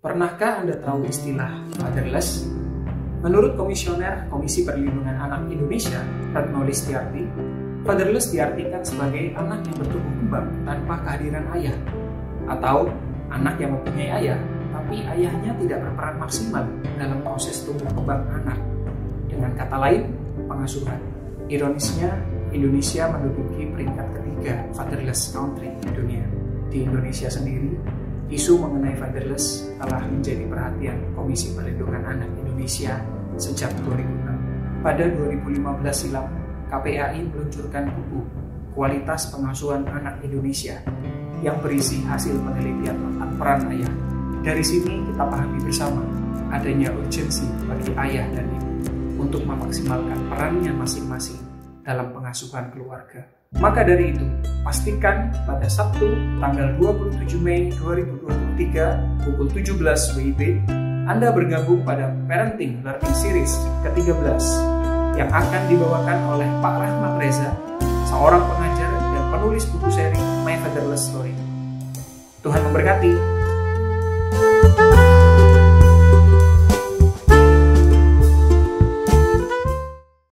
Pernahkah Anda tahu istilah fatherless? Menurut Komisioner Komisi Perlindungan Anak Indonesia, Retno Listiarti, fatherless diartikan sebagai anak yang bertumbuh kembang tanpa kehadiran ayah, atau anak yang mempunyai ayah, tapi ayahnya tidak berperan maksimal dalam proses tumbuh kembang anak. Dengan kata lain, pengasuhan. Ironisnya, Indonesia menduduki ketiga fatherless country di dunia. Di Indonesia sendiri, Isu mengenai fatherless telah menjadi perhatian Komisi Perlindungan Anak Indonesia sejak 2006. Pada 2015 silam, KPAI meluncurkan buku Kualitas Pengasuhan Anak Indonesia yang berisi hasil penelitian tentang peran ayah. Dari sini kita pahami bersama adanya urgensi bagi ayah dan ibu untuk memaksimalkan perannya masing-masing dalam pengasuhan keluarga. Maka dari itu, pastikan pada Sabtu tanggal 27 Mei 2023 pukul 17 WIB Anda bergabung pada Parenting Learning Series ke-13 yang akan dibawakan oleh Pak Rahmat Reza, seorang pengajar dan penulis buku seri My Fatherless Story. Tuhan memberkati.